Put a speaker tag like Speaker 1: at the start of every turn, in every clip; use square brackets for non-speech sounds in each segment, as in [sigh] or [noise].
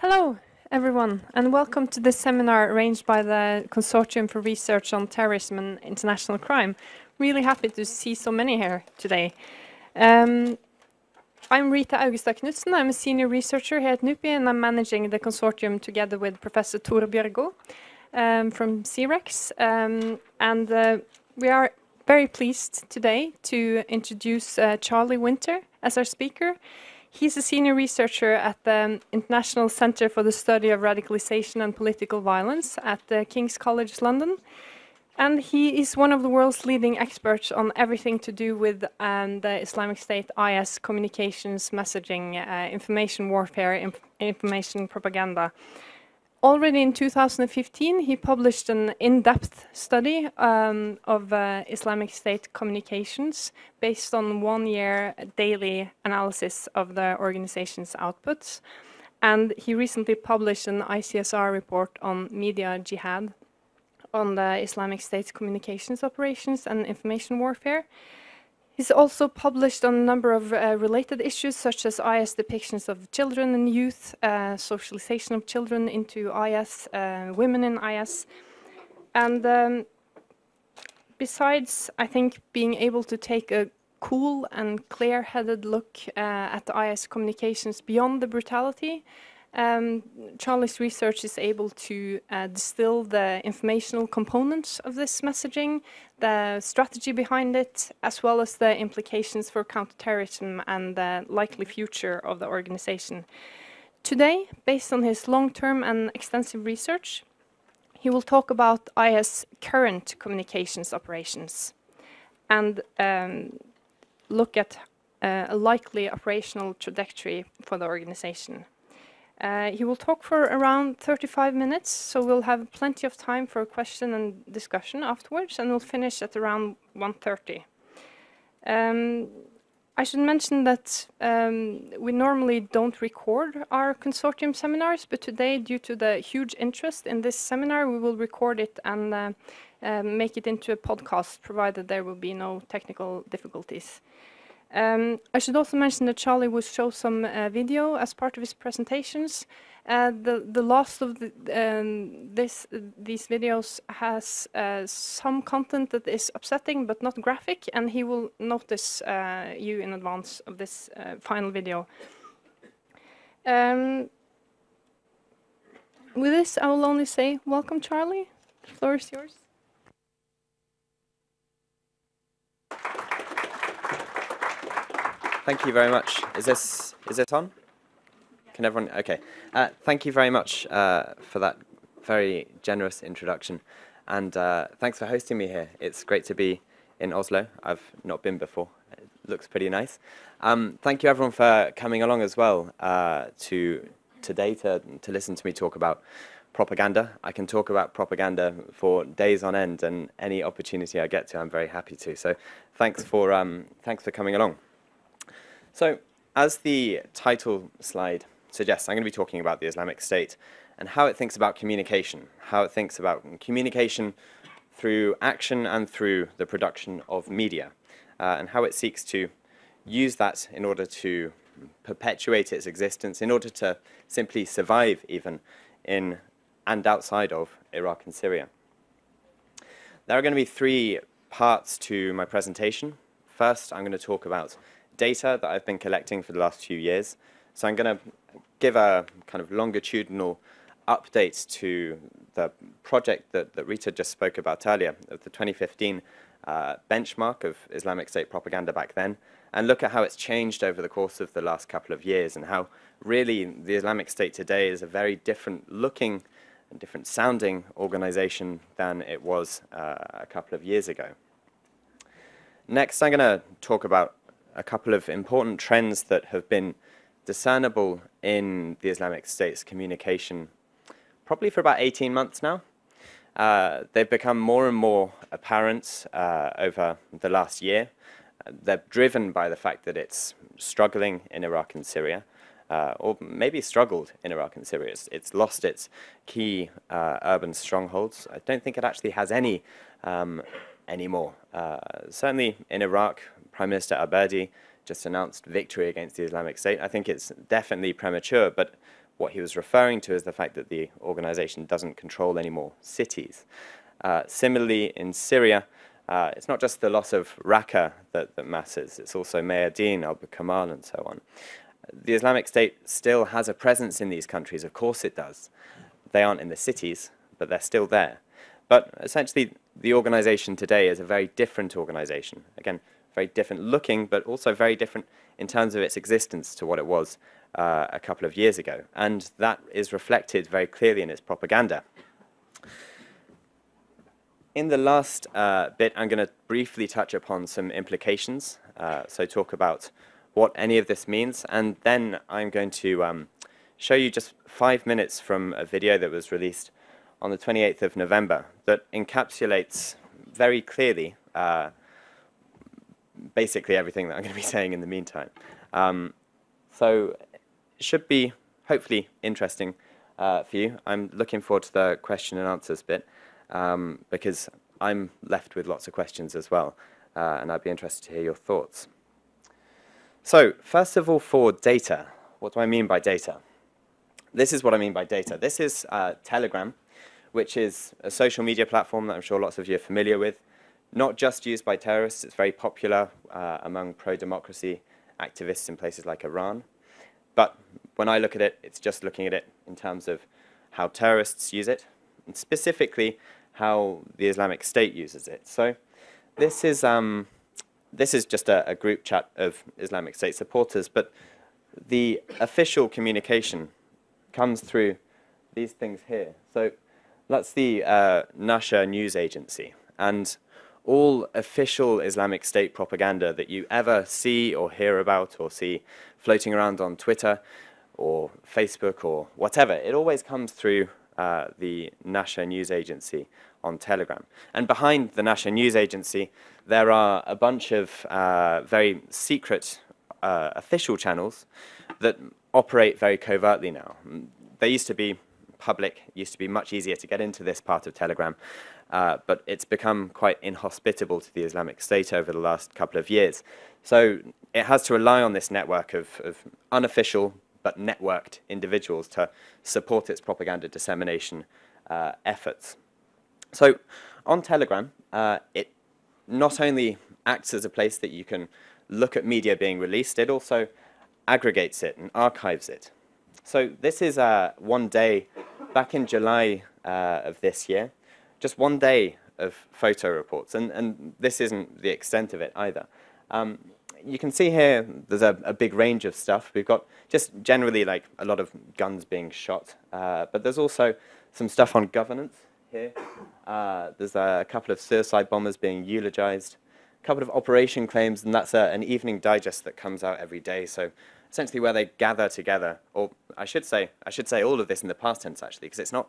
Speaker 1: Hello, everyone, and welcome to this seminar arranged by the Consortium for Research on Terrorism and International Crime. Really happy to see so many here today. Um, I'm Rita Augestad Knudsen. I'm a senior researcher here at NUPI, and I'm managing the consortium together with Professor Tore um, from C-REX. Um, and uh, we are very pleased today to introduce uh, Charlie Winter as our speaker. He's a senior researcher at the International Centre for the Study of Radicalization and Political Violence at the King's College London. And he is one of the world's leading experts on everything to do with um, the Islamic State IS communications, messaging, uh, information warfare, inf information propaganda. Already in 2015, he published an in-depth study um, of uh, Islamic State communications based on one-year daily analysis of the organization's outputs. And he recently published an ICSR report on media jihad on the Islamic State's communications operations and information warfare. He's also published on a number of uh, related issues, such as IS depictions of children and youth, uh, socialization of children into IS, uh, women in IS. And um, besides, I think, being able to take a cool and clear-headed look uh, at IS communications beyond the brutality, um, Charlie's research is able to uh, distill the informational components of this messaging, the strategy behind it, as well as the implications for counterterrorism and the likely future of the organization. Today, based on his long-term and extensive research, he will talk about IS current communications operations and um, look at uh, a likely operational trajectory for the organization. Uh, he will talk for around 35 minutes, so we'll have plenty of time for a question and discussion afterwards, and we'll finish at around 1.30. Um, I should mention that um, we normally don't record our consortium seminars, but today, due to the huge interest in this seminar, we will record it and uh, uh, make it into a podcast, provided there will be no technical difficulties. Um, I should also mention that Charlie will show some uh, video as part of his presentations. Uh, the the last of the, um, this these videos has uh, some content that is upsetting but not graphic, and he will notice uh, you in advance of this uh, final video. Um, with this, I will only say welcome, Charlie. The floor is yours.
Speaker 2: Thank you very much. Is this is it on? Can everyone? Okay. Uh, thank you very much uh, for that very generous introduction, and uh, thanks for hosting me here. It's great to be in Oslo. I've not been before. It looks pretty nice. Um, thank you everyone for coming along as well uh, to today to to listen to me talk about propaganda. I can talk about propaganda for days on end, and any opportunity I get to, I'm very happy to. So, thanks for um, thanks for coming along. So, as the title slide suggests, I'm going to be talking about the Islamic State and how it thinks about communication, how it thinks about communication through action and through the production of media, uh, and how it seeks to use that in order to perpetuate its existence, in order to simply survive even in and outside of Iraq and Syria. There are going to be three parts to my presentation. First, I'm going to talk about data that I've been collecting for the last few years. So I'm going to give a kind of longitudinal update to the project that, that Rita just spoke about earlier, of the 2015 uh, benchmark of Islamic State propaganda back then, and look at how it's changed over the course of the last couple of years and how really the Islamic State today is a very different looking and different sounding organization than it was uh, a couple of years ago. Next, I'm going to talk about a couple of important trends that have been discernible in the Islamic State's communication probably for about 18 months now. Uh, they've become more and more apparent uh, over the last year. They're driven by the fact that it's struggling in Iraq and Syria, uh, or maybe struggled in Iraq and Syria. It's, it's lost its key uh, urban strongholds. I don't think it actually has any um, anymore. Uh, certainly in Iraq, Prime Minister Abadi just announced victory against the Islamic State. I think it's definitely premature, but what he was referring to is the fact that the organization doesn't control any more cities. Uh, similarly, in Syria, uh, it's not just the loss of Raqqa that, that matters, it's also Mayadin, Abu Kamal, and so on. The Islamic State still has a presence in these countries, of course it does. They aren't in the cities, but they're still there. But essentially, the organization today is a very different organization. Again, very different looking, but also very different in terms of its existence to what it was uh, a couple of years ago. And that is reflected very clearly in its propaganda. In the last uh, bit, I'm going to briefly touch upon some implications. Uh, so talk about what any of this means. And then I'm going to um, show you just five minutes from a video that was released on the 28th of November that encapsulates very clearly uh, basically everything that I'm going to be [laughs] saying in the meantime. Um, so it should be hopefully interesting uh, for you. I'm looking forward to the question and answers bit um, because I'm left with lots of questions as well, uh, and I'd be interested to hear your thoughts. So, first of all, for data, what do I mean by data? This is what I mean by data. This is uh, Telegram, which is a social media platform that I'm sure lots of you are familiar with. Not just used by terrorists, it's very popular uh, among pro-democracy activists in places like Iran. But when I look at it, it's just looking at it in terms of how terrorists use it, and specifically how the Islamic State uses it. So this is, um, this is just a, a group chat of Islamic State supporters, but the official communication comes through these things here. So that's the uh, Nasher news agency. And all official Islamic State propaganda that you ever see or hear about or see floating around on Twitter or Facebook or whatever, it always comes through uh, the Nasher news agency on Telegram. And behind the Nasher news agency, there are a bunch of uh, very secret uh, official channels that operate very covertly now. They used to be public, used to be much easier to get into this part of Telegram, uh, but it's become quite inhospitable to the Islamic State over the last couple of years. So it has to rely on this network of, of unofficial but networked individuals to support its propaganda dissemination uh, efforts. So on Telegram, uh, it not only acts as a place that you can look at media being released, it also aggregates it and archives it. So this is uh, one day back in July uh, of this year, just one day of photo reports, and, and this isn't the extent of it either. Um, you can see here there's a, a, big range of stuff. We've got just generally like a lot of guns being shot, uh, but there's also some stuff on governance here. Uh, there's a couple of suicide bombers being eulogized, a couple of operation claims, and that's a, an evening digest that comes out every day. So essentially where they gather together, or I should say, I should say all of this in the past tense actually, because it's not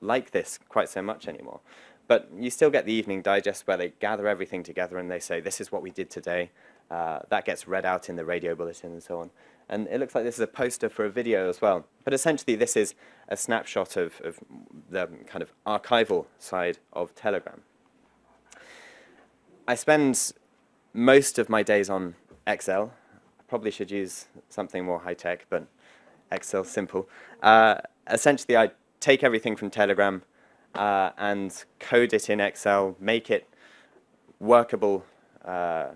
Speaker 2: like this quite so much anymore. But you still get the evening digest where they gather everything together and they say, this is what we did today. Uh, that gets read out in the radio bulletin and so on. And it looks like this is a poster for a video as well. But essentially, this is a snapshot of, of the kind of archival side of Telegram. I spend most of my days on Excel. I probably should use something more high-tech, but Excel simple. Uh, essentially, I take everything from Telegram uh, and code it in Excel, make it workable, uh,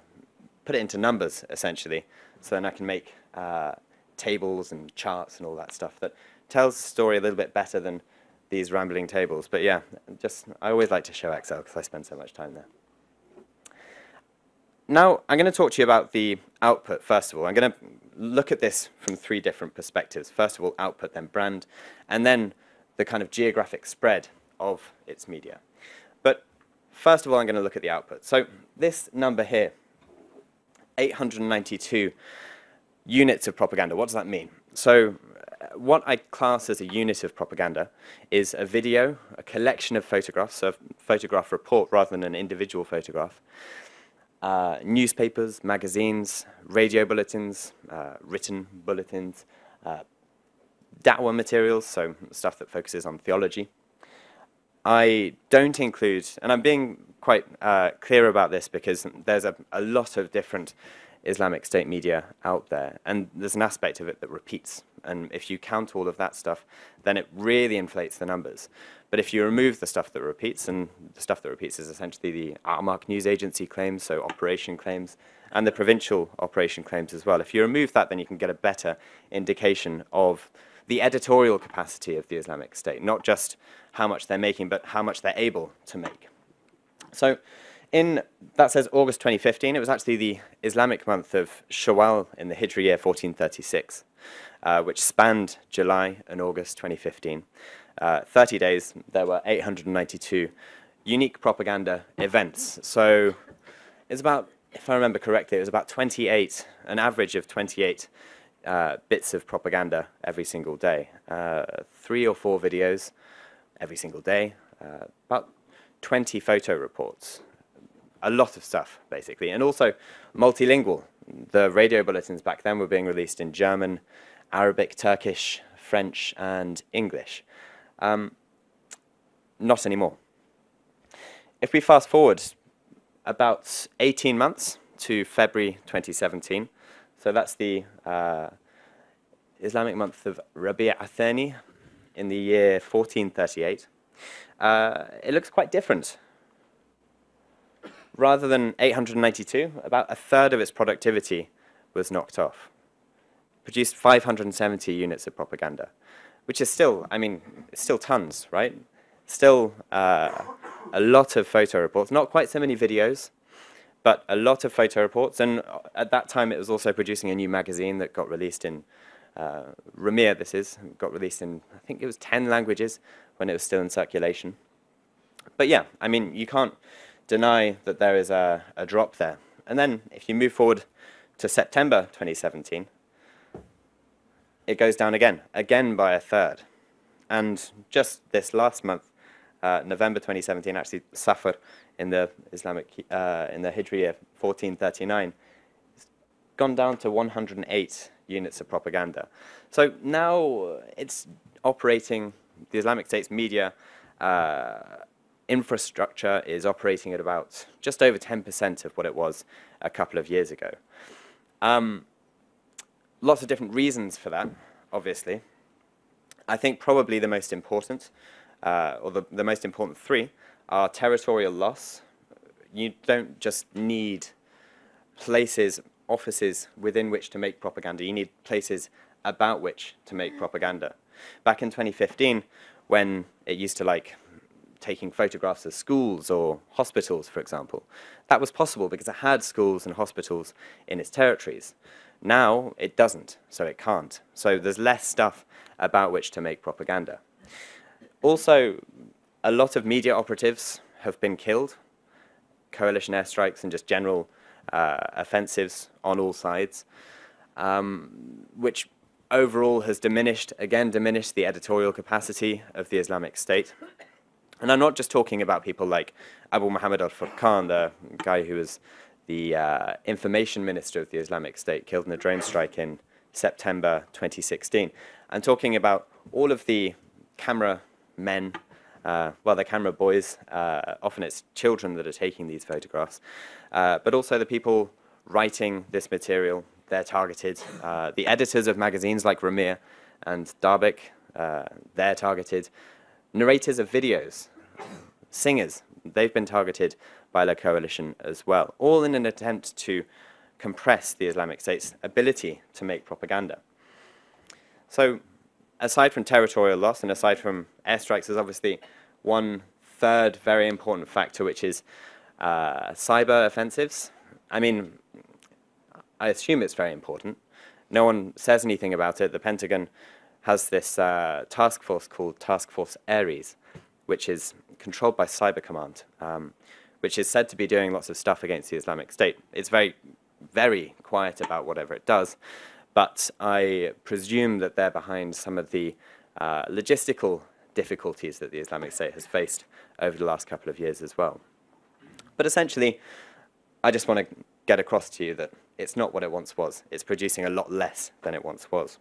Speaker 2: put it into numbers, essentially. So then I can make uh, tables and charts and all that stuff that tells the story a little bit better than these rambling tables. But yeah, just I always like to show Excel because I spend so much time there. Now, I'm going to talk to you about the output, first of all. I'm going to look at this from three different perspectives. First of all, output, then brand, and then the kind of geographic spread of its media. But first of all, I'm going to look at the output. So this number here, 892 units of propaganda, what does that mean? So uh, what I class as a unit of propaganda is a video, a collection of photographs, so a photograph report rather than an individual photograph, uh, newspapers, magazines, radio bulletins, uh, written bulletins, uh, Dawah materials, so stuff that focuses on theology. I don't include, and I'm being quite uh, clear about this because there's a, a lot of different Islamic State media out there, and there's an aspect of it that repeats And if you count all of that stuff, then it really inflates the numbers. But if you remove the stuff that repeats, and the stuff that repeats is essentially the Amaq News Agency claims, so operation claims, and the provincial operation claims as well. If you remove that, then you can get a better indication of the editorial capacity of the Islamic State, not just how much they're making, but how much they're able to make. So in, that says August 2015, it was actually the Islamic month of Shawwal in the Hijri year 1436, uh, which spanned July and August 2015. Uh, 30 days, there were 892 unique propaganda events. So it's about, if I remember correctly, it was about 28, an average of 28 uh, bits of propaganda every single day. Uh, three or four videos every single day, uh, about 20 photo reports, a lot of stuff, basically, and also multilingual. The radio bulletins back then were being released in German, Arabic, Turkish, French, and English. Um, not anymore. If we fast forward about 18 months to February 2017, so that's the uh, Islamic month of Rabi' Athani in the year 1438. Uh, it looks quite different rather than 892, about a third of its productivity was knocked off. Produced 570 units of propaganda, which is still, I mean, still tons, right? Still uh, a lot of photo reports, not quite so many videos, but a lot of photo reports. And at that time, it was also producing a new magazine that got released in uh, Rumiyah, this is, got released in, I think it was 10 languages when it was still in circulation. But yeah, I mean, you can't, deny that there is a, a drop there. And then if you move forward to September 2017, it goes down again, again by a third. And just this last month, uh, November 2017, actually Safar in the Islamic, uh, in the Hijri year 1439, it's gone down to 108 units of propaganda. So now it's operating, the Islamic State's media uh, infrastructure is operating at about just over 10% of what it was a couple of years ago. Um, lots of different reasons for that, obviously. I think probably the most important, uh, or the, the most important three, are territorial loss. You don't just need places, offices within which to make propaganda. You need places about which to make mm. propaganda. Back in 2015, when it used to like taking photographs of schools or hospitals, for example. That was possible because it had schools and hospitals in its territories. Now it doesn't, so it can't. So there's less stuff about which to make propaganda. Also, a lot of media operatives have been killed, coalition airstrikes and just general uh, offensives on all sides, um, which overall has diminished, again, diminished the editorial capacity of the Islamic State. And I'm not just talking about people like Abu Muhammad al-Furqan, the guy who was the uh, information minister of the Islamic State, killed in a drone strike in September 2016. I'm talking about all of the camera men, uh, well, the camera boys, uh, often it's children that are taking these photographs, uh, but also the people writing this material, they're targeted. Uh, the editors of magazines like Rumiyah and Dabiq, uh, they're targeted narrators of videos, singers, they've been targeted by the coalition as well, all in an attempt to compress the Islamic State's ability to make propaganda. So aside from territorial loss and aside from airstrikes, there's obviously one third very important factor, which is uh, cyber offensives. I mean, I assume it's very important. No one says anything about it. The Pentagon has this uh, task force called Task Force Ares, which is controlled by Cyber Command, um, which is said to be doing lots of stuff against the Islamic State. It's very, very quiet about whatever it does, but I presume that they're behind some of the uh, logistical difficulties that the Islamic State has faced over the last couple of years as well. But essentially, I just want to get across to you that it's not what it once was. It's producing a lot less than it once was.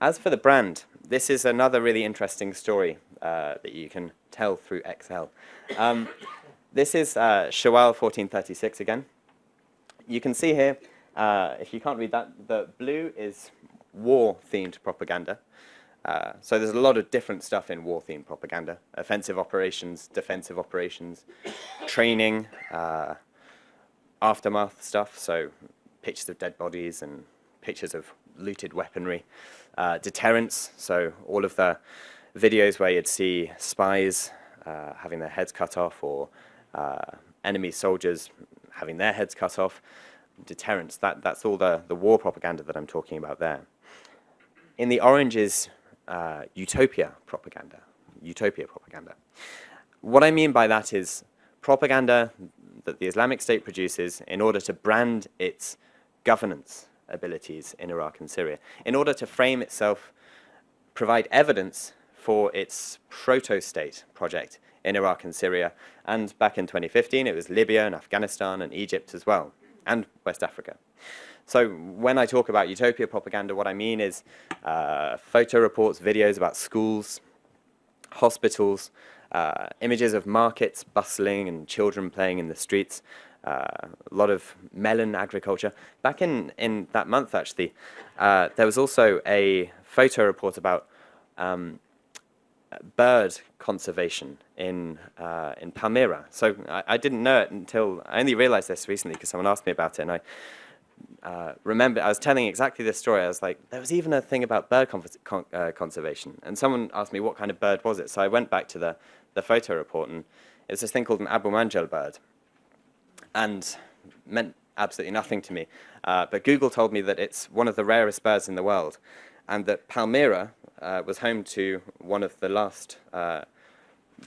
Speaker 2: As for the brand, this is another really interesting story uh, that you can tell through Excel. Um, this is uh, Shawwal 1436 again. You can see here, uh, if you can't read that, the blue is war-themed propaganda. Uh, so there's a lot of different stuff in war-themed propaganda: offensive operations, defensive operations, training, uh, aftermath stuff. So pictures of dead bodies and pictures of looted weaponry, uh, deterrence. So all of the videos where you'd see spies uh, having their heads cut off or uh, enemy soldiers having their heads cut off. Deterrence, that, that's all the, the war propaganda that I'm talking about there. In the orange is uh, utopia propaganda. Utopia propaganda. What I mean by that is propaganda that the Islamic State produces in order to brand its governance abilities in Iraq and Syria, in order to frame itself, provide evidence for its proto-state project in Iraq and Syria. And back in 2015, it was Libya and Afghanistan and Egypt as well, and West Africa. So when I talk about utopia propaganda, what I mean is uh, photo reports, videos about schools, hospitals, uh, images of markets bustling and children playing in the streets, uh, a lot of melon agriculture. Back in, in that month, actually, uh, there was also a photo report about um, bird conservation in, uh, in Palmyra. So I, I, didn't know it until, I only realized this recently because someone asked me about it, and I uh, remember, I was telling exactly this story. I was like, there was even a thing about bird con uh, conservation. And someone asked me what kind of bird was it. So I went back to the, the photo report, and it was this thing called an Abu Manjal bird. And meant absolutely nothing to me. Uh, but Google told me that it's one of the rarest birds in the world, and that Palmyra uh, was home to one of the last uh,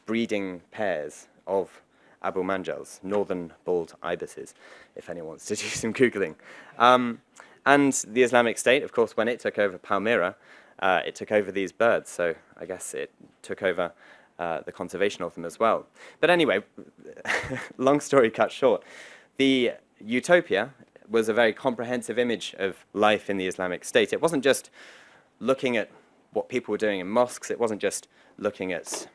Speaker 2: breeding pairs of Abu Manjals, northern bald ibises, if anyone wants to do some Googling. Um, and the Islamic State, of course, when it took over Palmyra, uh, it took over these birds, so I guess it took over uh, the conservation of them as well. But anyway, [laughs] long story cut short, the utopia was a very comprehensive image of life in the Islamic State. It wasn't just looking at what people were doing in mosques, it wasn't just looking at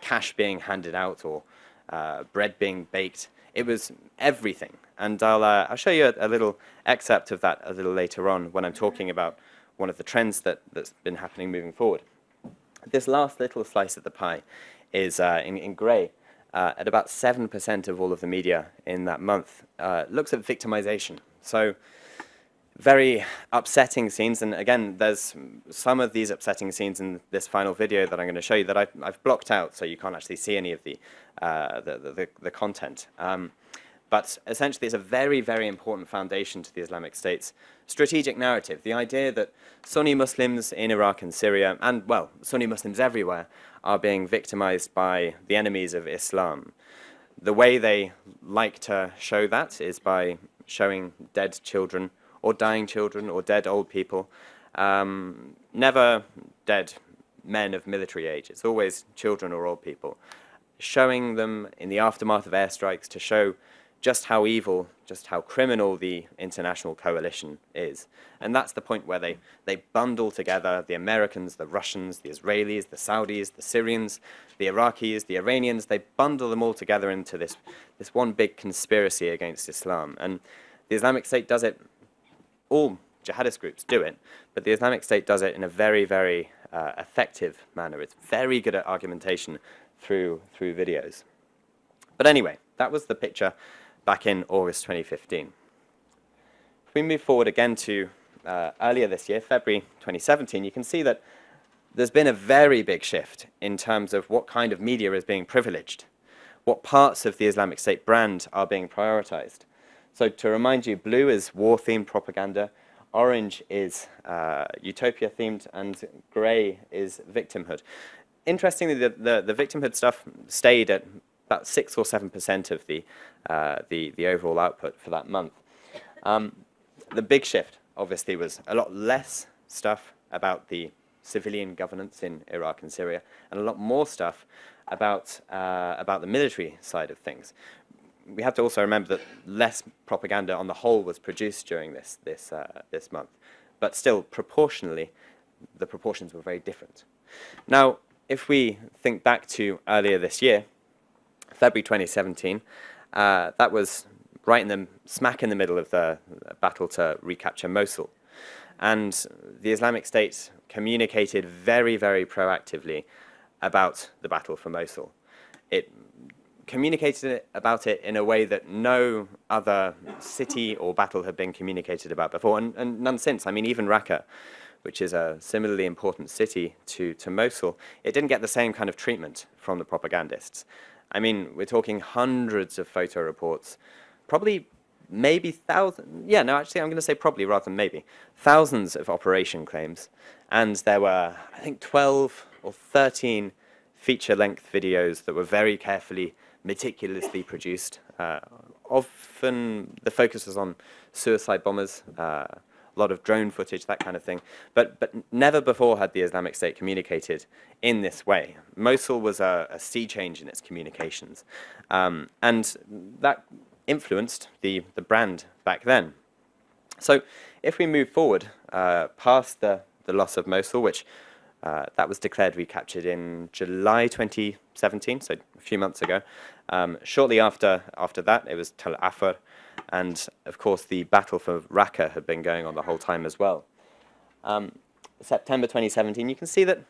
Speaker 2: cash being handed out or uh, bread being baked. It was everything. And I'll, uh, I'll show you a, a, little excerpt of that a little later on when I'm talking about one of the trends that, that's been happening moving forward. This last little slice of the pie is uh, in, in grey. Uh, at about 7% of all of the media in that month uh, looks at victimization. So very upsetting scenes. And again, there's some of these upsetting scenes in this final video that I'm going to show you that I've, I've blocked out so you can't actually see any of the, uh, the, the, the, content. Um, but essentially, it's a very, very important foundation to the Islamic State's strategic narrative. The idea that Sunni Muslims in Iraq and Syria, and, well, Sunni Muslims everywhere, are being victimized by the enemies of Islam. The way they like to show that is by showing dead children or dying children or dead old people. Um, never dead men of military age. It's always children or old people. Showing them in the aftermath of airstrikes to show just how evil, just how criminal the international coalition is. And that's the point where they, they bundle together the Americans, the Russians, the Israelis, the Saudis, the Syrians, the Iraqis, the Iranians, they bundle them all together into this, this one big conspiracy against Islam. And the Islamic State does it all jihadist groups do it, but the Islamic State does it in a very, very uh, effective manner. It's very good at argumentation through, through videos. But anyway, that was the picture back in August 2015. If we move forward again to uh, earlier this year, February 2017, you can see that there's been a very big shift in terms of what kind of media is being privileged, what parts of the Islamic State brand are being prioritized. So to remind you, blue is war-themed propaganda, orange is uh, utopia-themed, and grey is victimhood. Interestingly, the, the, the, victimhood stuff stayed at about 6 or 7% of the, uh, the, the overall output for that month. Um, the big shift, obviously, was a lot less stuff about the civilian governance in Iraq and Syria, and a lot more stuff about, uh, about the military side of things we have to also remember that less propaganda on the whole was produced during this, this, uh, this month. But still, proportionally, the proportions were very different. Now, if we think back to earlier this year, February 2017, uh, that was right in the smack in the middle of the battle to recapture Mosul. And the Islamic State communicated very, very proactively about the battle for Mosul. It communicated about it in a way that no other city or battle had been communicated about before, and, and none since. I mean, even Raqqa, which is a similarly important city to, to Mosul, it didn't get the same kind of treatment from the propagandists. I mean, we're talking hundreds of photo reports, probably maybe thousands, yeah, no, actually, I'm going to say probably rather than maybe, thousands of operation claims. And there were, I think, 12 or 13 feature length videos that were very carefully, meticulously produced. Uh, often the focus was on suicide bombers, uh, a lot of drone footage, that kind of thing. But, but never before had the Islamic State communicated in this way. Mosul was a, a sea change in its communications. Um, and that influenced the, the brand back then. So if we move forward uh, past the, the loss of Mosul, which uh, that was declared recaptured in July 2017, so a few months ago. Um, shortly after, after that, it was Tal Afar, and of course the battle for Raqqa had been going on the whole time as well. Um, September 2017, you can see that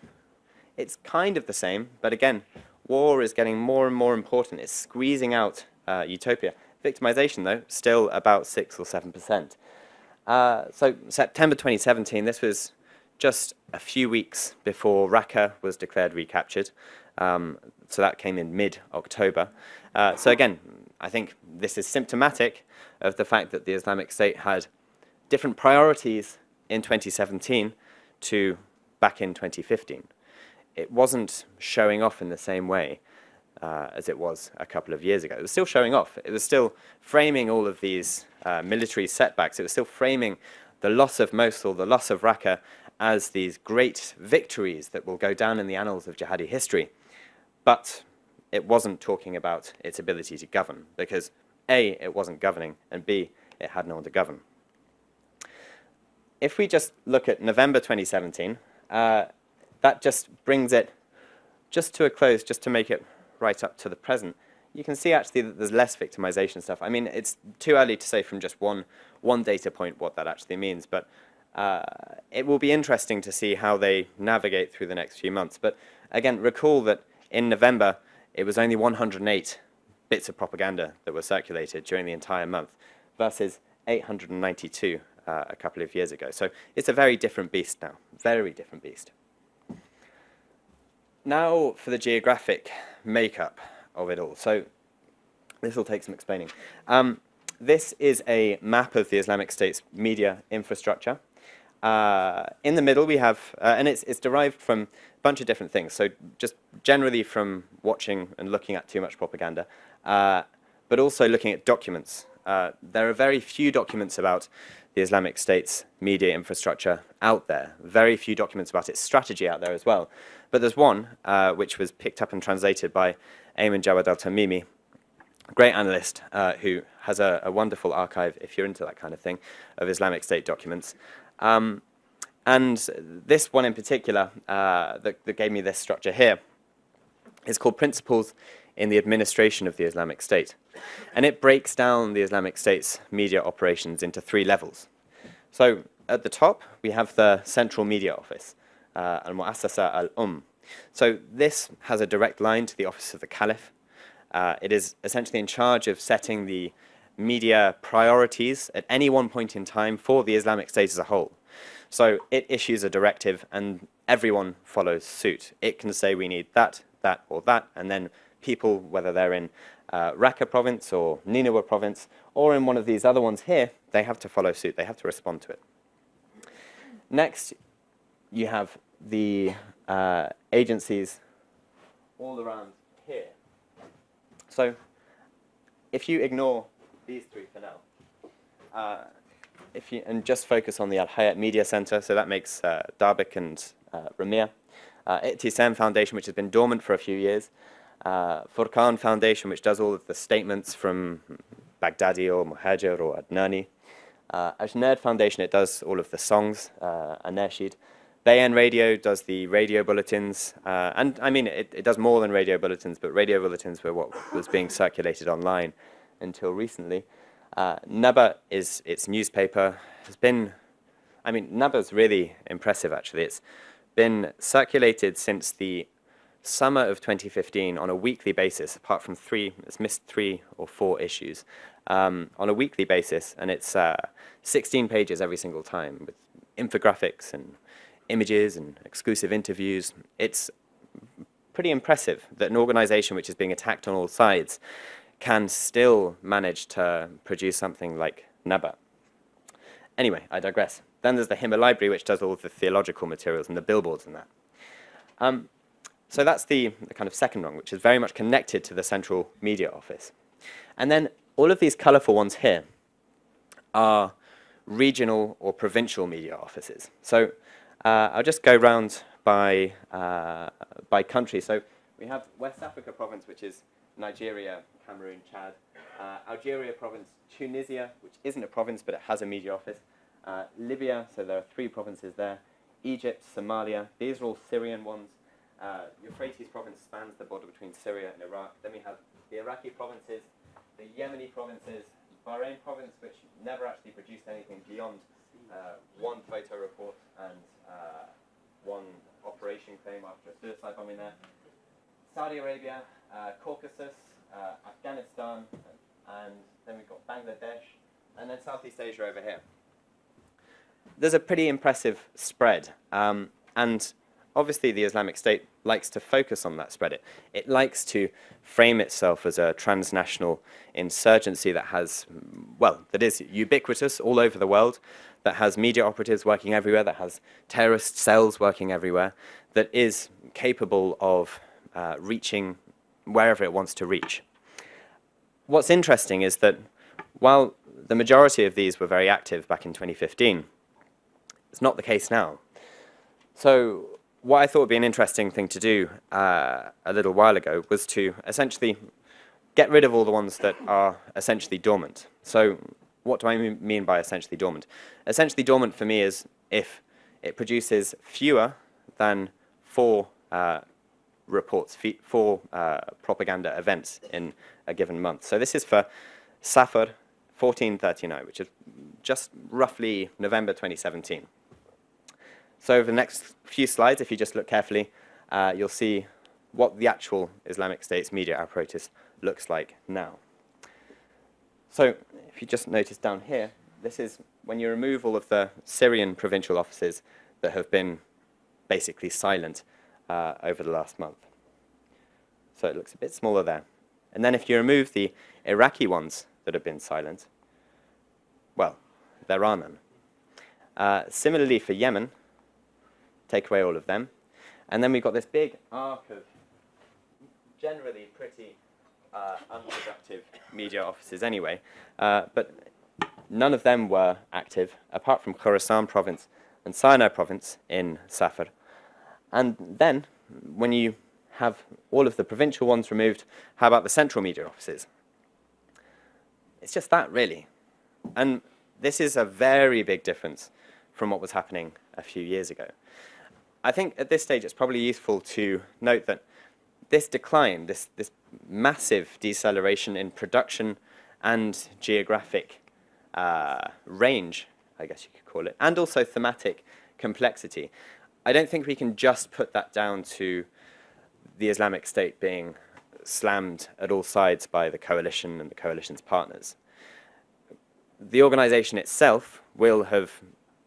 Speaker 2: it's kind of the same, but again, war is getting more and more important. It's squeezing out uh, utopia. Victimization, though, still about 6 or 7%. Uh, so September 2017, this was just a few weeks before Raqqa was declared recaptured. Um, so that came in mid-October. Uh, so again, I think this is symptomatic of the fact that the Islamic State had different priorities in 2017 to back in 2015. It wasn't showing off in the same way uh, as it was a couple of years ago. It was still showing off. It was still framing all of these uh, military setbacks. It was still framing the loss of Mosul, the loss of Raqqa, as these great victories that will go down in the annals of jihadi history. But it wasn't talking about its ability to govern, because A, it wasn't governing, and B, it had no one to govern. If we just look at November 2017, uh, that just brings it just to a close, just to make it right up to the present, you can see actually that there's less victimization stuff. I mean, it's too early to say from just one, one data point what that actually means, but uh, it will be interesting to see how they navigate through the next few months. But again, recall that in November, it was only 108 bits of propaganda that were circulated during the entire month versus 892 uh, a couple of years ago. So it's a very different beast now, very different beast. Now for the geographic makeup of it all. So this will take some explaining. Um, this is a map of the Islamic State's media infrastructure. Uh, in the middle we have, uh, and it's, it's derived from a bunch of different things. So just generally from watching and looking at too much propaganda, uh, but also looking at documents. Uh, there are very few documents about the Islamic State's media infrastructure out there. Very few documents about its strategy out there as well. But there's one uh, which was picked up and translated by Aymenn Jawad al-Tamimi, great analyst uh, who has a, a, wonderful archive, if you're into that kind of thing, of Islamic State documents. Um, and this one in particular uh, that, that gave me this structure here is called Principles in the Administration of the Islamic State. And it breaks down the Islamic State's media operations into three levels. So at the top, we have the Central Media Office uh, Al-Mu'assasa Al-Umm. So this has a direct line to the office of the Caliph. Uh, it is essentially in charge of setting the media priorities at any one point in time for the Islamic State as a whole. So it issues a directive and everyone follows suit. It can say we need that, that, or that, and then people, whether they're in uh, Raqqa province or Nineveh province, or in one of these other ones here, they have to follow suit. They have to respond to it. Next, you have the uh, agencies all around here. So if you ignore these three for now, uh, if you, and just focus on the Al Hayat Media Center, so that makes uh, Dabiq and uh, Rumiyah. Uh, I'tisam Foundation, which has been dormant for a few years. Uh, Foundation, which does all of the statements from Baghdadi or Muhajir or Adnani. Uh, Ajnad Foundation, it does all of the songs, uh, Anashid. Bayan Radio does the radio bulletins, uh, and I mean, it, it, does more than radio bulletins, but radio bulletins were what was being circulated online until recently. Uh, Naba is its newspaper, has been, I mean, Naba's really impressive, actually. It's been circulated since the summer of 2015 on a weekly basis, apart from three, it's missed three or four issues, um, on a weekly basis, and it's uh, 16 pages every single time with infographics and images and exclusive interviews. It's pretty impressive that an organization which is being attacked on all sides can still manage to produce something like Naba. Anyway, I digress. Then there's the Himmah Library, which does all the theological materials and the billboards and that. Um, so that's the, the, kind of second rung, which is very much connected to the central media office. And then all of these colorful ones here are regional or provincial media offices. So uh, I'll just go round by, uh, by country. So we have West Africa province, which is Nigeria, Cameroon, Chad. Uh, Algeria province, Tunisia, which isn't a province, but it has a media office. Uh, Libya, so there are three provinces there. Egypt, Somalia, these are all Syrian ones. Uh, Euphrates province spans the border between Syria and Iraq. Then we have the Iraqi provinces, the Yemeni provinces, Bahrain province, which never actually produced anything beyond uh, one photo report and uh, one operation claim after a suicide bombing there. Saudi Arabia, uh, Caucasus, uh, Afghanistan, and then we've got Bangladesh, and then Southeast Asia over here. There's a pretty impressive spread, um, and obviously the Islamic State likes to focus on that spread. It, it likes to frame itself as a transnational insurgency that has, well, that is ubiquitous all over the world, that has media operatives working everywhere, that has terrorist cells working everywhere, that is capable of uh, reaching wherever it wants to reach. What's interesting is that while the majority of these were very active back in 2015, it's not the case now. So what I thought would be an interesting thing to do uh, a little while ago was to essentially get rid of all the ones that are essentially dormant. So what do I mean by essentially dormant? Essentially dormant for me is if it produces fewer than four uh, reports, for uh, propaganda events in a given month. So this is for Safar 1439, which is just roughly November 2017. So over the next few slides, if you just look carefully, uh, you'll see what the actual Islamic State's media apparatus looks like now. So if you just notice down here, this is when you remove all of the Syrian provincial offices that have been basically silent uh, over the last month. So it looks a bit smaller there. And then if you remove the Iraqi ones that have been silent, well, there are none. Uh, similarly for Yemen, take away all of them. And then we've got this big arc of generally pretty uh, unproductive media offices anyway. Uh, but none of them were active, apart from Khorasan province and Sinai province in Safar. And then, when you have all of the provincial ones removed, how about the central media offices? It's just that, really. And this is a very big difference from what was happening a few years ago. I think at this stage it's probably useful to note that this decline, this, this massive deceleration in production and geographic uh, range, I guess you could call it, and also thematic complexity, I don't think we can just put that down to the Islamic State being slammed at all sides by the coalition and the coalition's partners. The organization itself will have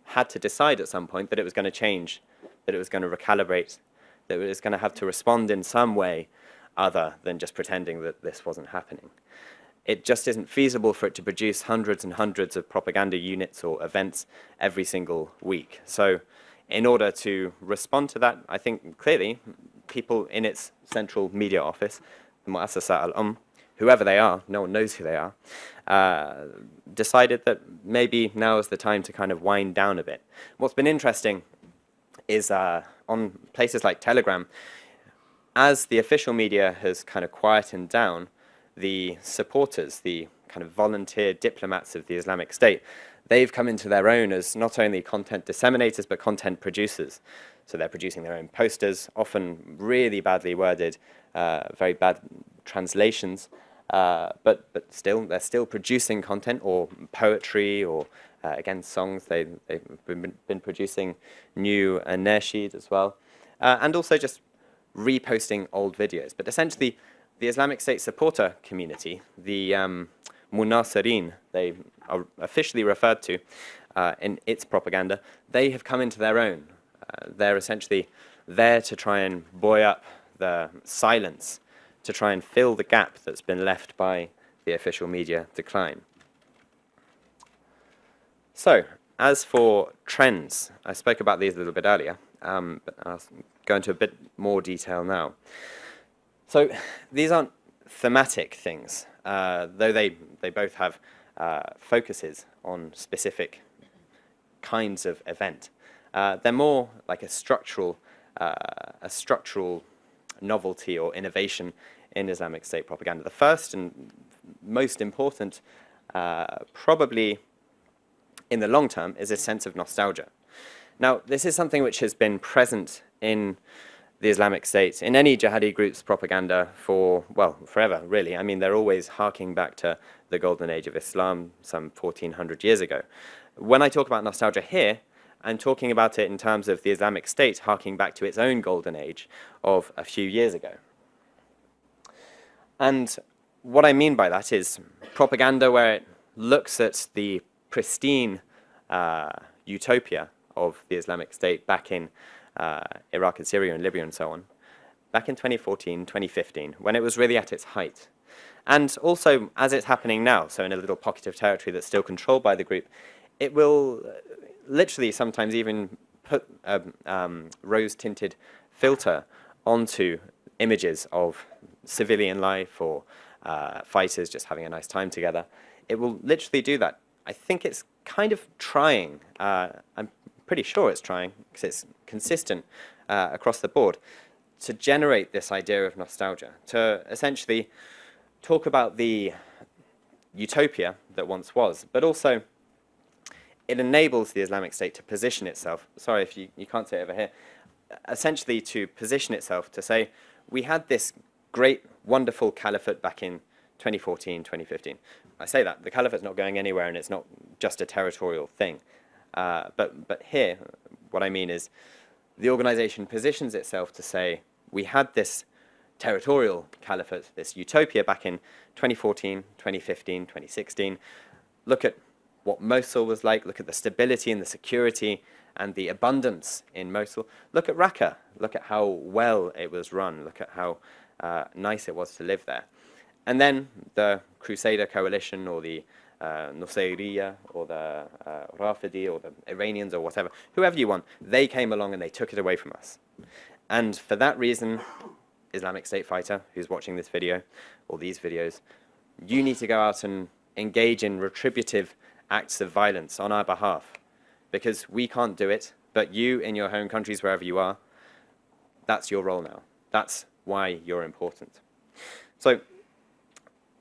Speaker 2: had to decide at some point that it was going to change that it was going to recalibrate, that it was going to have to respond in some way other than just pretending that this wasn't happening. It just isn't feasible for it to produce hundreds and hundreds of propaganda units or events every single week. So in order to respond to that, I think clearly people in its central media office, the Mu'assasa al-Umm, whoever they are, no one knows who they are, uh, decided that maybe now is the time to kind of wind down a bit. What's been interesting is uh, on places like Telegram, as the official media has kind of quietened down, the supporters, the kind of volunteer diplomats of the Islamic State, they've come into their own as not only content disseminators, but content producers. So they're producing their own posters, often really badly worded, uh, very bad translations, uh, but, but still, they're still producing content or poetry or uh, again, songs. They, they've been, been producing new uh, as well. Uh, and also just reposting old videos. But essentially, the Islamic State supporter community, the um, Munasirin, they are officially referred to uh, in its propaganda, they have come into their own. Uh, they're essentially there to try and buoy up the silence, to try and fill the gap that's been left by the official media decline. So, as for trends, I spoke about these a little bit earlier, um, but I'll go into a bit more detail now. So, these aren't thematic things, uh, though they, they both have uh, focuses on specific kinds of event. Uh, they're more like a structural, uh, a structural novelty or innovation in Islamic State propaganda. The first and most important, uh, probably in the long term, is a sense of nostalgia. Now, this is something which has been present in the Islamic State, in any jihadi group's propaganda for, well, forever, really. I mean, they're always harking back to the golden age of Islam some 1400 years ago. When I talk about nostalgia here, I'm talking about it in terms of the Islamic State harking back to its own golden age of a few years ago. And what I mean by that is propaganda where it looks at the pristine uh, utopia of the Islamic State back in uh, Iraq and Syria and Libya and so on, back in 2014, 2015, when it was really at its height. And also, as it's happening now, so in a little pocket of territory that's still controlled by the group, it will uh, literally sometimes even put a um, rose-tinted filter onto images of civilian life or uh, fighters just having a nice time together. It will literally do that. I think it's kind of trying. Uh, I'm pretty sure it's trying because it's consistent uh, across the board to generate this idea of nostalgia, to essentially talk about the utopia that once was, but also it enables the Islamic State to position itself. Sorry if you, you can't see it over here. Essentially, to position itself to say, we had this great, wonderful caliphate back in 2014, 2015. I say that, the caliphate's not going anywhere and it's not just a territorial thing. Uh, but, but here, what I mean is the organization positions itself to say, we had this territorial caliphate, this utopia back in 2014, 2015, 2016. Look at what Mosul was like, look at the stability and the security and the abundance in Mosul. Look at Raqqa, look at how well it was run, look at how uh, nice it was to live there. And then the Crusader coalition or the uh, Nusayriya or the uh, Rafidi or the Iranians or whatever, whoever you want, they came along and they took it away from us. And for that reason, Islamic State fighter who's watching this video or these videos, you need to go out and engage in retributive acts of violence on our behalf because we can't do it, but you in your home countries, wherever you are, that's your role now. That's why you're important. So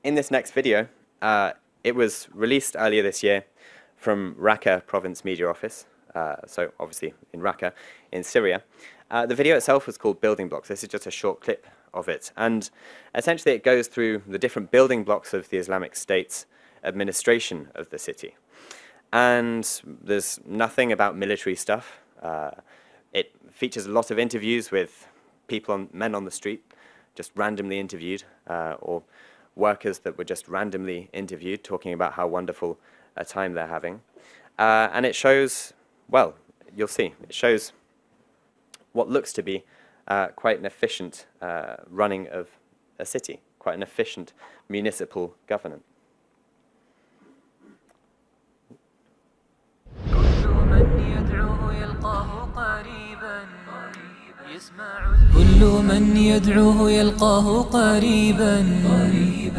Speaker 2: in this next video, uh, it was released earlier this year from Raqqa Province Media Office, uh, so obviously in Raqqa, in Syria. Uh, the video itself was called Building Blocks. This is just a short clip of it. And essentially it goes through the different building blocks of the Islamic State's administration of the city. And there's nothing about military stuff. Uh, it features a lot of interviews with people, on, men on the street, just randomly interviewed, uh, or workers that were just randomly interviewed, talking about how wonderful a time they're having. Uh, and it shows, well, you'll see, it shows what looks to be uh, quite an efficient uh, running of a city, quite an efficient municipal governance.
Speaker 3: كل من يدعوه يلقاه قريبا.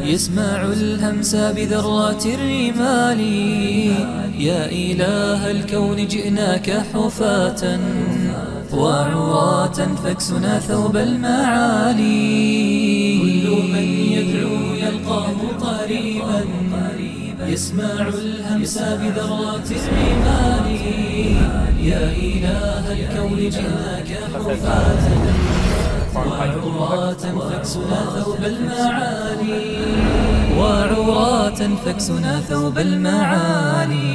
Speaker 3: يسمع الهمس بذرات الرمال. يا إله الكون جئناك حفاة. وعراة فاكسنا ثوب المعالي. كل من يدعو يلقاه قريبا. يسمع الهمس بذرات الرمال يا إله الكون جئناك حفاة وعراة فاكسنا ثوب المعالي وعراة فاكسنا ثوب المعالي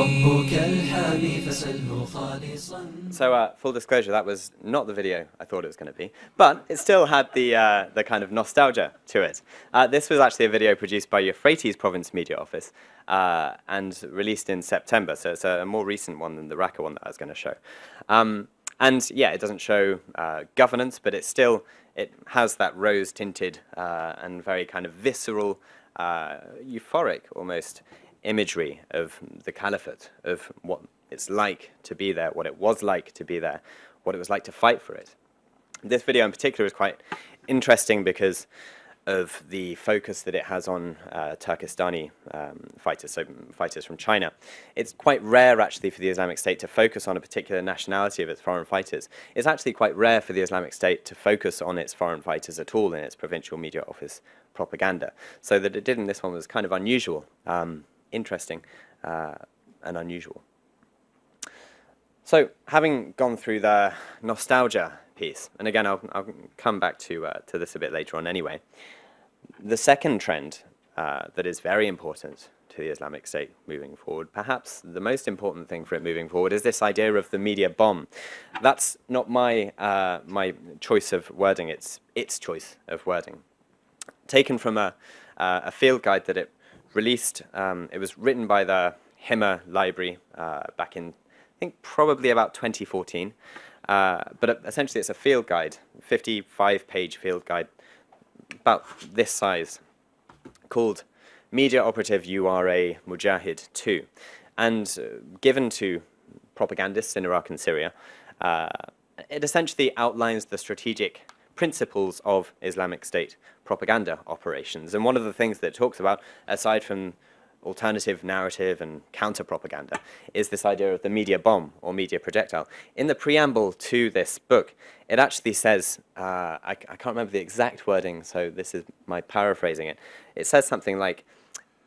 Speaker 3: ربك الحبيب فسله خالصا.
Speaker 2: So, uh, full disclosure, that was not the video I thought it was going to be, but it still had the, uh, the kind of nostalgia to it. Uh, this was actually a video produced by Euphrates Province Media Office uh, and released in September, so it's a, more recent one than the Raqqa one that I was going to show. Um, and yeah, it doesn't show uh, governance, but it still it has that rose-tinted uh, and very kind of visceral, euphoric almost imagery of the caliphate, of what it's like to be there, what it was like to be there, what it was like to fight for it. This video in particular is quite interesting because of the focus that it has on uh, Turkestani um, fighters, so fighters from China. It's quite rare, actually, for the Islamic State to focus on a particular nationality of its foreign fighters. It's actually quite rare for the Islamic State to focus on its foreign fighters at all in its provincial media office propaganda. So that it did in this one was kind of unusual, um, interesting, uh, and unusual. So, having gone through the nostalgia piece, and again, I'll, I'll come back to, uh, to this a bit later on anyway. The second trend uh, that is very important to the Islamic State moving forward, perhaps the most important thing for it moving forward, is this idea of the media bomb. That's not my, uh, my choice of wording, it's its choice of wording. Taken from a, uh, a field guide that it released, um, it was written by the Himmah Library uh, back in, think, probably about 2014. Uh, but essentially, it's a field guide, 55 page field guide about this size called Media Operative URA Mujahid 2 and uh, given to propagandists in Iraq and Syria. Uh, it essentially outlines the strategic principles of Islamic State propaganda operations. And one of the things that it talks about, aside from alternative narrative and counter propaganda is this idea of the media bomb or media projectile. In the preamble to this book, it actually says, uh, I, I, can't remember the exact wording, so this is my paraphrasing it. It says something like,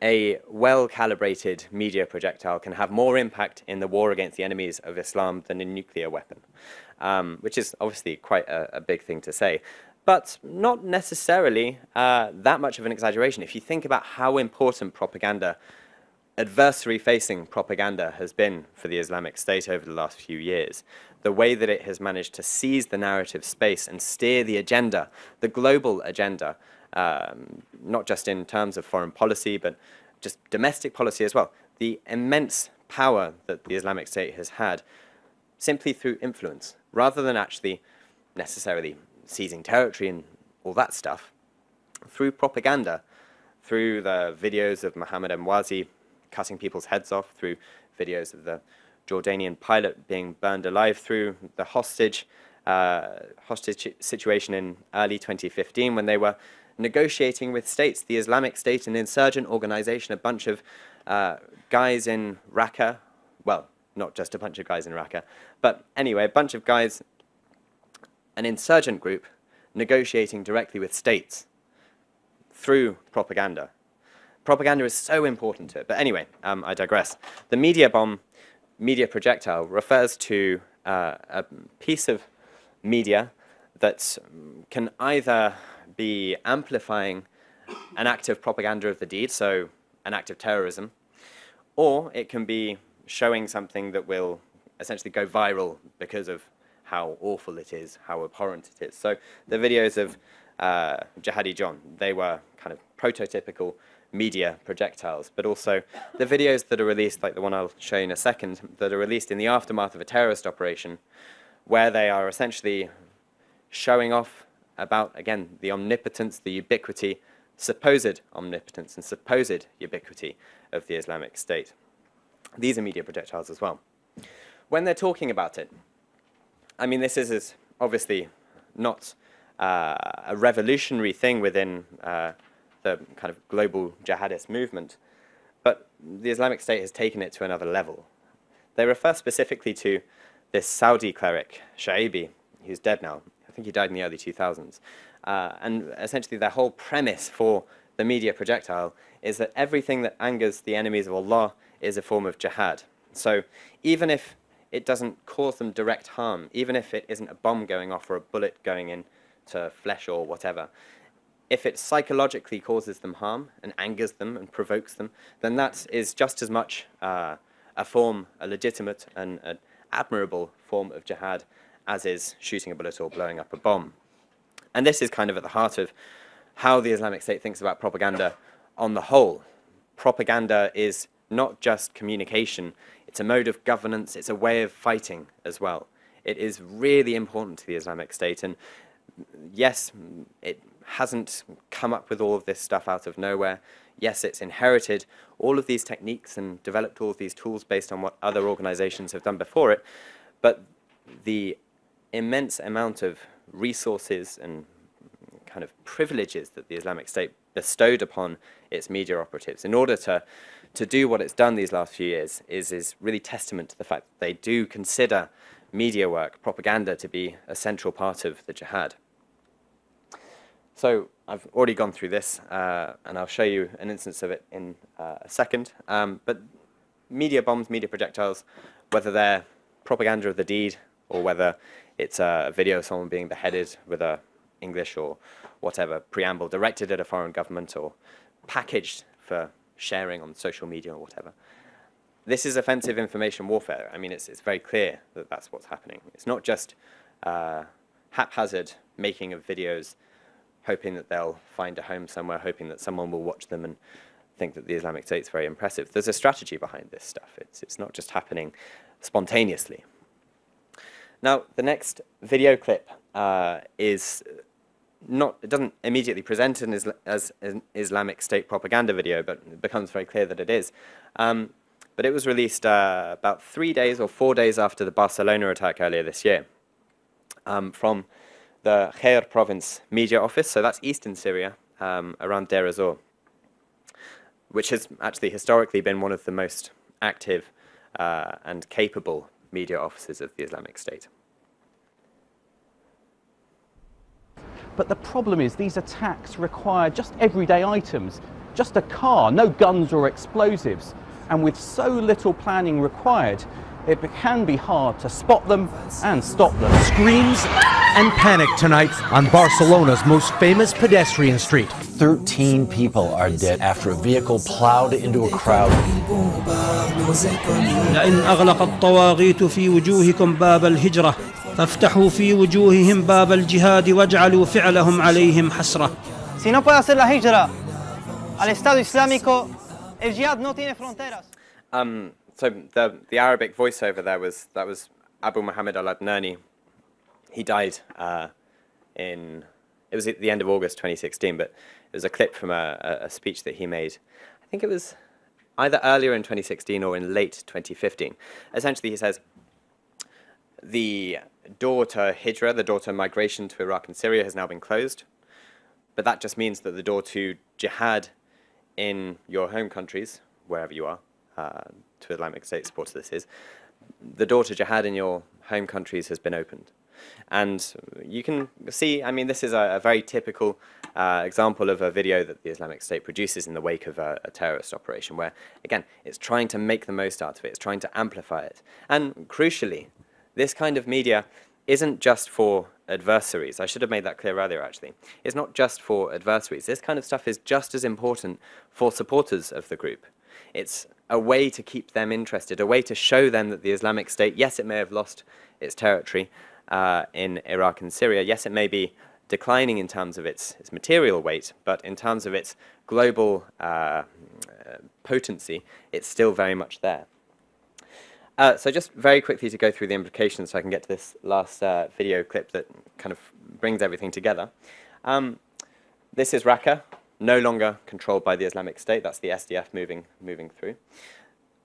Speaker 2: a well-calibrated media projectile can have more impact in the war against the enemies of Islam than a nuclear weapon, um, which is obviously quite a, a big thing to say but not necessarily uh, that much of an exaggeration. If you think about how important propaganda, adversary-facing propaganda has been for the Islamic State over the last few years, the way that it has managed to seize the narrative space and steer the agenda, the global agenda, um, not just in terms of foreign policy, but just domestic policy as well. The immense power that the Islamic State has had simply through influence, rather than actually necessarily seizing territory and all that stuff, through propaganda, through the videos of Mohammed Emwazi cutting people's heads off, through videos of the Jordanian pilot being burned alive, through the hostage, uh, hostage situation in early 2015 when they were negotiating with states, the Islamic State, an insurgent organization, a bunch of uh, guys in Raqqa, well, not just a bunch of guys in Raqqa, but anyway, a bunch of guys an insurgent group negotiating directly with states through propaganda. Propaganda is so important to it. But anyway, um, I digress. The media bomb, media projectile, refers to uh, a piece of media that can either be amplifying an act of propaganda of the deed, so an act of terrorism, or it can be showing something that will essentially go viral because of how awful it is, how abhorrent it is. So the videos of uh, Jihadi John, they were kind of prototypical media projectiles, but also the videos that are released, like the one I'll show you in a second, that are released in the aftermath of a terrorist operation, where they are essentially showing off about, again, the omnipotence, the ubiquity, supposed omnipotence and supposed ubiquity of the Islamic State. These are media projectiles as well. When they're talking about it, I mean, this is, is obviously not uh, a revolutionary thing within uh, the kind of global jihadist movement, but the Islamic State has taken it to another level. They refer specifically to this Saudi cleric, Shuaibi, who's dead now. I think he died in the early 2000s. Uh, and essentially their whole premise for the media projectile is that everything that angers the enemies of Allah is a form of jihad. So even if it doesn't cause them direct harm, even if it isn't a bomb going off or a bullet going into flesh or whatever. If it psychologically causes them harm and angers them and provokes them, then that is just as much uh, a form, a legitimate and an admirable form of jihad, as is shooting a bullet or blowing up a bomb. And this is kind of at the heart of how the Islamic State thinks about propaganda on the whole. Propaganda is not just communication, it's a mode of governance, it's a way of fighting as well. It is really important to the Islamic State. And yes, it hasn't come up with all of this stuff out of nowhere. Yes, it's inherited all of these techniques and developed all of these tools based on what other organizations have done before it. But the immense amount of resources and kind of privileges that the Islamic State bestowed upon its media operatives in order to, to do what it's done these last few years is, is really testament to the fact that they do consider media work, propaganda, to be a central part of the jihad. So I've already gone through this, uh, and I'll show you an instance of it in uh, a second. Um, but media bombs, media projectiles, whether they're propaganda of the deed or whether it's a video of someone being beheaded with a English or whatever preamble directed at a foreign government or packaged for sharing on social media or whatever. This is offensive information warfare. I mean, it's, it's very clear that that's what's happening. It's not just uh, haphazard making of videos hoping that they'll find a home somewhere, hoping that someone will watch them and think that the Islamic State's very impressive. There's a strategy behind this stuff. It's, it's not just happening spontaneously. Now, the next video clip uh, is not, it doesn't immediately present an Isla as an Islamic State propaganda video, but it becomes very clear that it is. Um, but it was released uh, about three days or four days after the Barcelona attack earlier this year um, from the Khair province media office, so that's eastern Syria, um, around Deir ez-Zor, which has actually historically been one of the most active uh, and capable media offices of the Islamic State.
Speaker 4: But the problem is these attacks require just everyday items, just a car, no guns or explosives. And with so little planning required, it can be hard to spot them and stop them.
Speaker 5: Screams and panic tonight on Barcelona's most famous pedestrian street.
Speaker 6: 13 people are dead after a vehicle plowed into a crowd.
Speaker 7: لئن أغلق الطواغيت في وجوهكم باب الهجرة فافتحوا في وجوههم باب الجهاد واجعلوا فعلهم عليهم حسرة
Speaker 8: Si no puede hacer la hijra al Estado Islámico, el jihad no tiene fronteras.
Speaker 2: Um, so the, the Arabic voiceover there was, that was Abu Muhammad al-Adnani. He died uh, in, it was at the end of August 2016, but it was a clip from a, a, a speech that he made. I think it was either earlier in 2016 or in late 2015. Essentially, he says, the door to Hijra, the door to migration to Iraq and Syria, has now been closed. But that just means that the door to jihad in your home countries, wherever you are, uh, to Islamic State supporters this is, the door to jihad in your home countries has been opened. And you can see, I mean, this is a, a very typical uh, example of a video that the Islamic State produces in the wake of a, a, terrorist operation, where, again, it's trying to make the most out of it, it's trying to amplify it. And crucially, this kind of media isn't just for adversaries. I should have made that clear earlier, actually. It's not just for adversaries. This kind of stuff is just as important for supporters of the group. It's a way to keep them interested, a way to show them that the Islamic State, yes, it may have lost its territory uh, in Iraq and Syria. Yes, it may be declining in terms of its, its material weight, but in terms of its global uh, potency, it's still very much there. Uh, so just very quickly to go through the implications so I can get to this last uh, video clip that kind of brings everything together. Um, this is Raqqa, no longer controlled by the Islamic State. That's the SDF moving, moving through.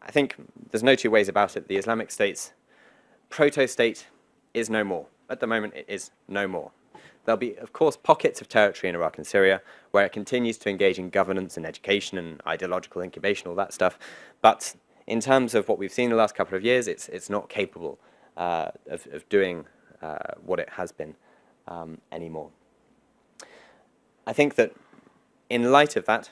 Speaker 2: I think there's no two ways about it. The Islamic State's proto-state is no more. At the moment, it is no more. There'll be, of course, pockets of territory in Iraq and Syria where it continues to engage in governance and education and ideological incubation, all that stuff. But in terms of what we've seen the last couple of years, it's, it's not capable uh, of, of doing uh, what it has been um, anymore. I think that in light of that,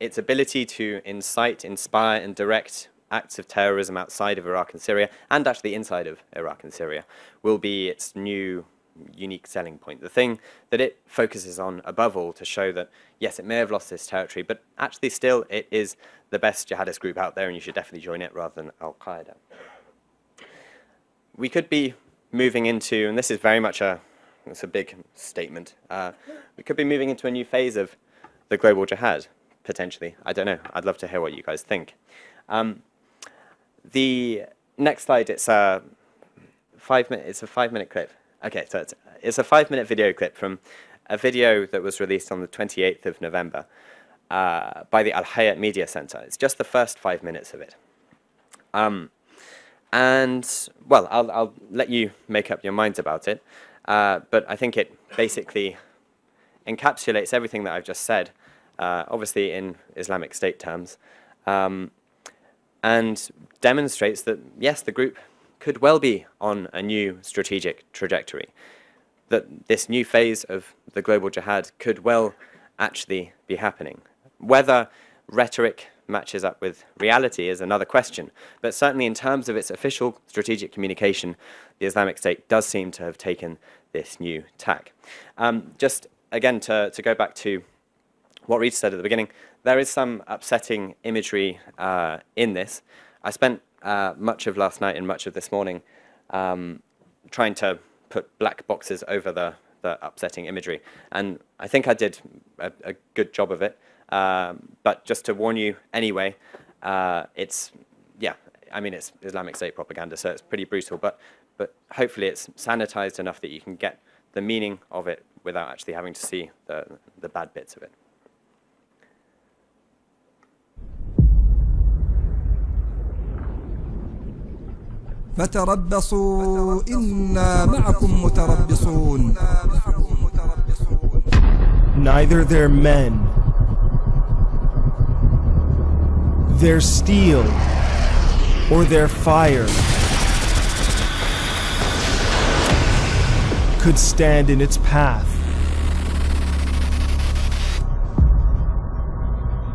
Speaker 2: its ability to incite, inspire, and direct acts of terrorism outside of Iraq and Syria, and actually inside of Iraq and Syria, will be its new unique selling point, the thing that it focuses on above all to show that, yes, it may have lost this territory, but actually still it is the best jihadist group out there and you should definitely join it rather than Al Qaeda. We could be moving into, and this is very much a, it's a big statement, uh, we could be moving into a new phase of the global jihad, potentially. I don't know. I'd love to hear what you guys think. Um, the next slide, it's a five minute, it's a five minute clip. Okay, so it's, it's a five minute video clip from a video that was released on the 28th of November uh, by the Al Hayat Media Center. It's just the first five minutes of it. Um, and, well, I'll, I'll let you make up your minds about it. Uh, but I think it basically encapsulates everything that I've just said, uh, obviously in Islamic State terms, um, and demonstrates that, yes, the group could well be on a new strategic trajectory, that this new phase of the global jihad could well actually be happening. Whether rhetoric matches up with reality is another question, but certainly in terms of its official strategic communication, the Islamic State does seem to have taken this new tack. Um, just again, to, to go back to what Reed said at the beginning, there is some upsetting imagery uh, in this. I spent uh, much of last night and much of this morning um, trying to put black boxes over the, the upsetting imagery. And I think I did a, a good job of it. Um, but just to warn you anyway, uh, it's, yeah, I mean, it's Islamic State propaganda, so it's pretty brutal. But, but hopefully it's sanitized enough that you can get the meaning of it without actually having to see the, the bad bits of it.
Speaker 9: فتربصوا إنا معكم متربصون
Speaker 10: Neither their men, their steel, or their fire could stand in its path.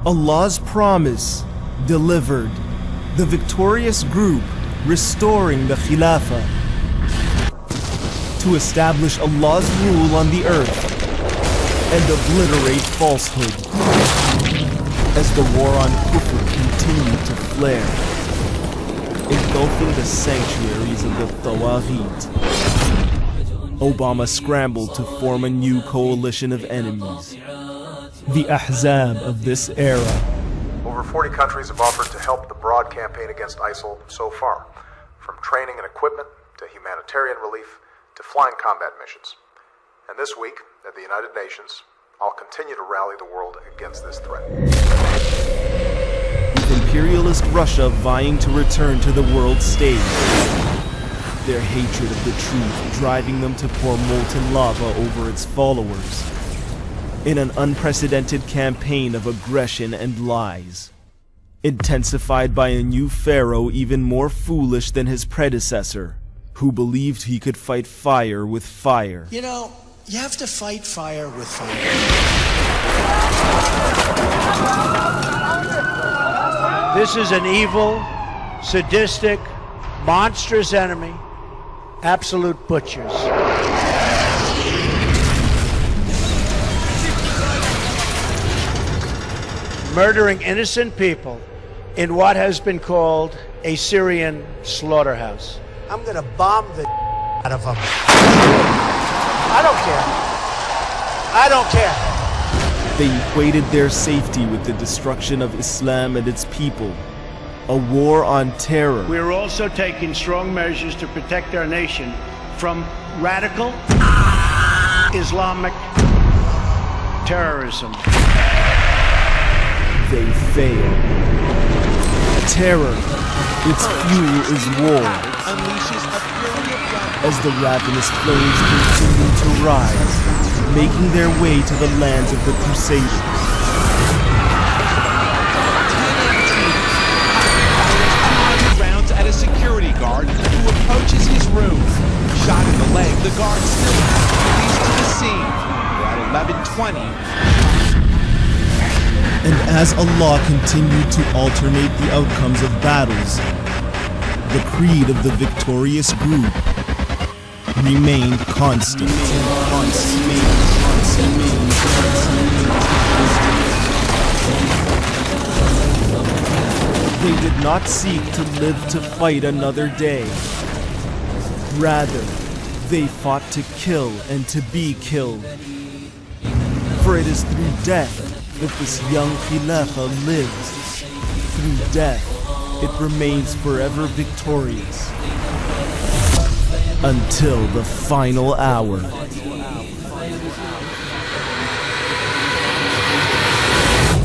Speaker 10: Allah's promise delivered, the victorious group restoring the Khilafah to establish Allah's rule on the earth and obliterate falsehood as the war on kufr continued to flare, engulfing the sanctuaries of the Tawaghit. Obama scrambled to form a new coalition of enemies, the Ahzab of this era.
Speaker 11: Over 40 countries have offered to help the broad campaign against ISIL so far, training and equipment to humanitarian relief to flying combat missions. And this week, at the United Nations, I'll continue to rally the world against this threat.
Speaker 10: With imperialist Russia vying to return to the world stage, their hatred of the truth driving them to pour molten lava over its followers in an unprecedented campaign of aggression and lies. Intensified by a new pharaoh even more foolish than his predecessor, who believed he could fight fire with fire.
Speaker 12: You know, you have to fight fire with fire.
Speaker 13: This is an evil, sadistic, monstrous enemy, absolute butchers. Murdering innocent people in what has been called a Syrian slaughterhouse.
Speaker 12: I'm gonna bomb the [laughs] out of them.
Speaker 13: I don't care. I don't care.
Speaker 10: They equated their safety with the destruction of Islam and its people. A war on terror.
Speaker 13: We are also taking strong measures to protect our nation from radical Islamic terrorism.
Speaker 10: They fail. Terror, its fuel is war. As the ravenous flames continue to rise, making their way to the lands of the Crusaders.
Speaker 14: at a security guard who approaches his room. Shot in the leg, the guard still has to the scene. At 11:20.
Speaker 10: And as Allah continued to alternate the outcomes of battles, the creed of the victorious group remained constant. They did not seek to live to fight another day. Rather, they fought to kill and to be killed. For it is through death that this young Khilafah lives. Through death, it remains forever victorious. Until the final hour.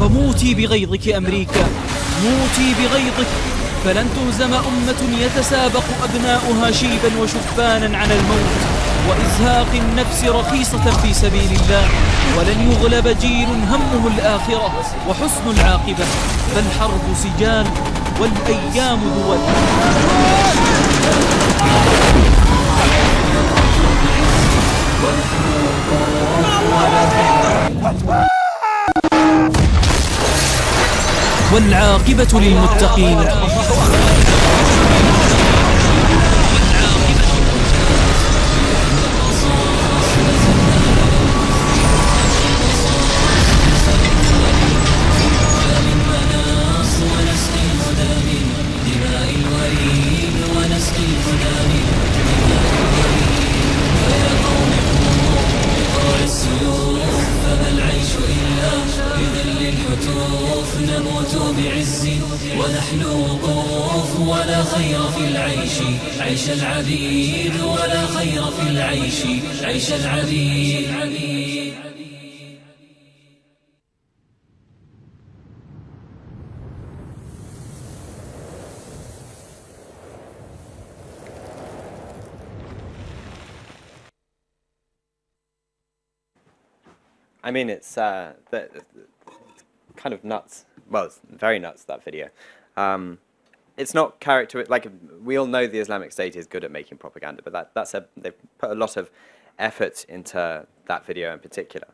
Speaker 15: فموتي بغيظك أمريكا موتي بغيظك فلن تهزم أمة يتسابق أبناؤها شيبا وشبانا على الموت وإزهاق النفس رخيصة في سبيل الله ولن يغلب جيل همه الآخرة وحسن العاقبة فالحرب سجال والأيام دول. والعاقبة للمتقين.
Speaker 2: I mean, it's uh, the, the- kind of nuts. Well, it's very nuts that video. Um, it's not character like we all know the Islamic State is good at making propaganda, but that that's a they've put a lot of effort into that video in particular,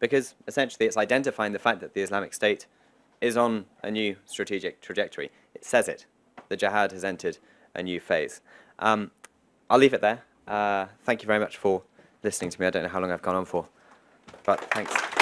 Speaker 2: because essentially it's identifying the fact that the Islamic State is on a new strategic trajectory. It says it. The jihad has entered a new phase. Um, I'll leave it there. Uh, thank you very much for listening to me. I don't know how long I've gone on for, but thanks.